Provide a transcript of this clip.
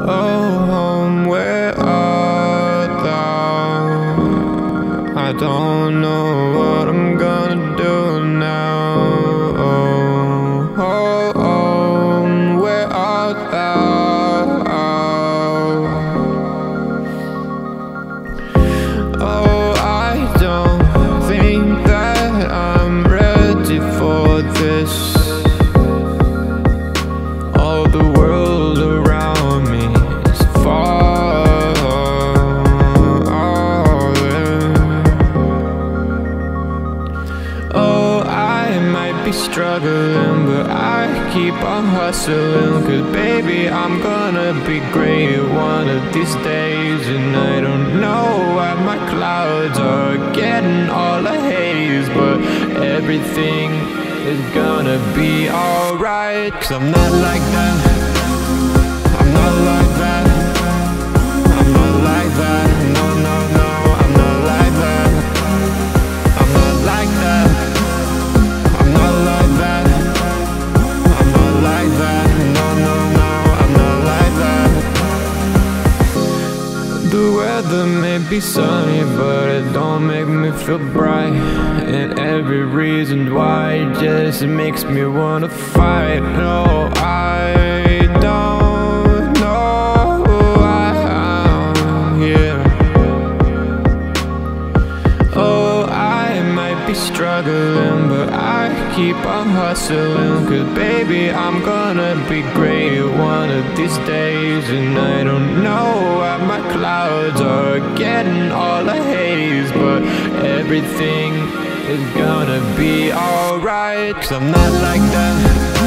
Oh, home, where thou? I don't know what I'm gonna do now. Be struggling, but I keep on hustling. Cause baby, I'm gonna be great one of these days. And I don't know why my clouds are getting all a haze, but everything is gonna be alright. Cause I'm not like that. I'm not like that. The weather may be sunny, but it don't make me feel bright. And every reason why just makes me wanna fight. No, I don't know why I'm here. Oh, I might be struggling, but I keep on hustling. Cause baby, I'm gonna be great one of these days. And I don't know clouds are getting all a haze, but everything is gonna be alright. Cause I'm not like that.